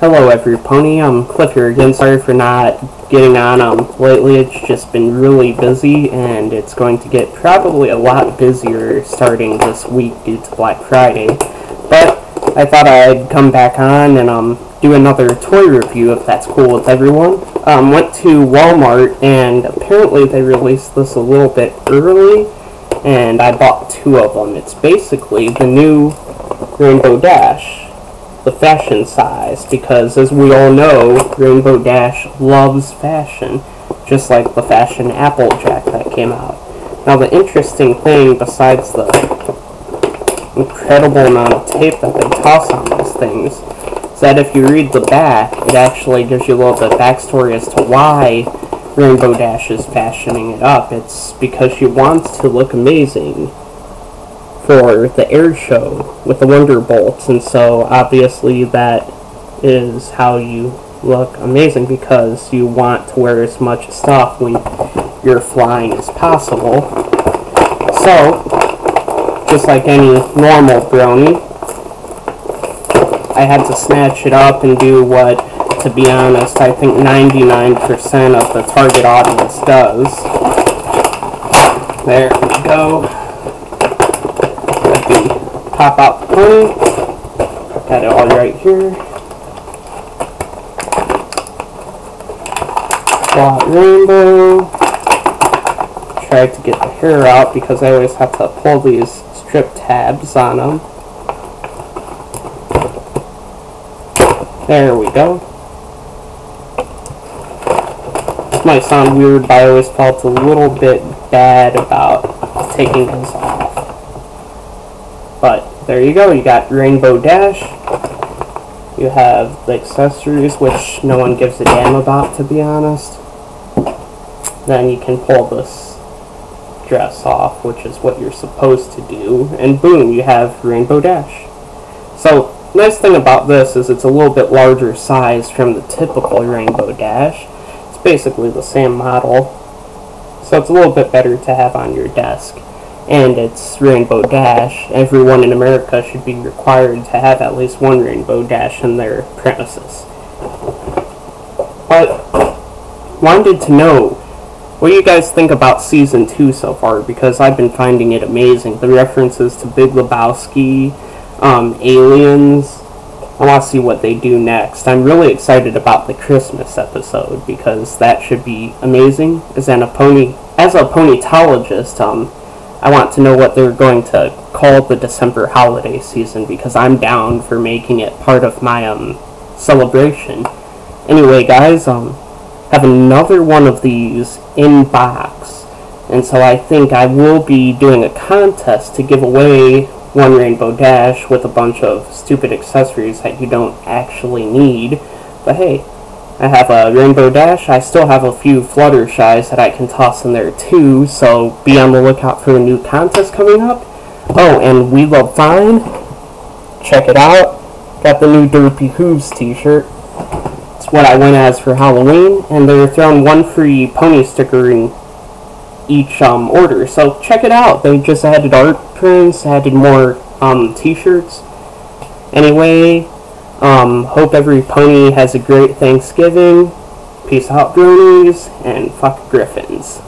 Hello, every pony. I'm Cliff here again. Sorry for not getting on um, lately. It's just been really busy, and it's going to get probably a lot busier starting this week due to Black Friday. But I thought I'd come back on and um, do another toy review if that's cool with everyone. Um, went to Walmart, and apparently they released this a little bit early, and I bought two of them. It's basically the new Rainbow Dash the fashion style because as we all know Rainbow Dash loves fashion just like the fashion Applejack that came out. Now the interesting thing besides the incredible amount of tape that they toss on these things is that if you read the back it actually gives you a little bit of backstory as to why Rainbow Dash is fashioning it up. It's because she wants to look amazing for the air show with the Wonderbolts, and so obviously that is how you look amazing because you want to wear as much stuff when you're flying as possible. So, just like any normal brony, I had to snatch it up and do what, to be honest, I think 99% of the target audience does. There we go pop out the pony. Got it all right here. Plot rainbow. Try to get the hair out because I always have to pull these strip tabs on them. There we go. This might sound weird, but I always felt a little bit bad about taking this off. But there you go. You got Rainbow Dash. You have the accessories, which no one gives a damn about, to be honest. Then you can pull this dress off, which is what you're supposed to do. And boom, you have Rainbow Dash. So, nice thing about this is it's a little bit larger size from the typical Rainbow Dash. It's basically the same model. So it's a little bit better to have on your desk and it's Rainbow Dash, everyone in America should be required to have at least one Rainbow Dash in their premises. But, wanted to know, what do you guys think about Season 2 so far? Because I've been finding it amazing. The references to Big Lebowski, um, Aliens, I want to see what they do next. I'm really excited about the Christmas episode because that should be amazing. As an a pony, as a ponytologist, um, I want to know what they're going to call the December holiday season because I'm down for making it part of my um celebration. Anyway, guys, um have another one of these in box. And so I think I will be doing a contest to give away one Rainbow Dash with a bunch of stupid accessories that you don't actually need. But hey, I have a Rainbow Dash. I still have a few Fluttershies that I can toss in there too, so be on the lookout for a new contest coming up. Oh, and We Love Fine. Check it out. Got the new Derpy Hooves t-shirt. It's what I went as for Halloween, and they're throwing one free pony sticker in each um, order. So check it out. They just added art prints, added more um, t-shirts. Anyway, um, hope every pony has a great Thanksgiving. Peace out, bronies, and fuck griffins.